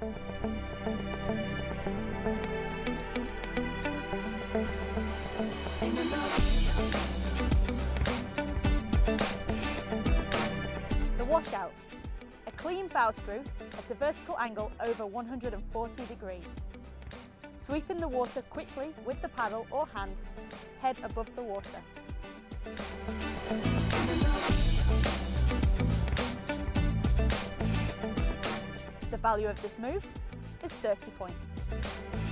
The washout. A clean bow screw at a vertical angle over 140 degrees. Sweeping the water quickly with the paddle or hand, head above the water. Value of this move is 30 points.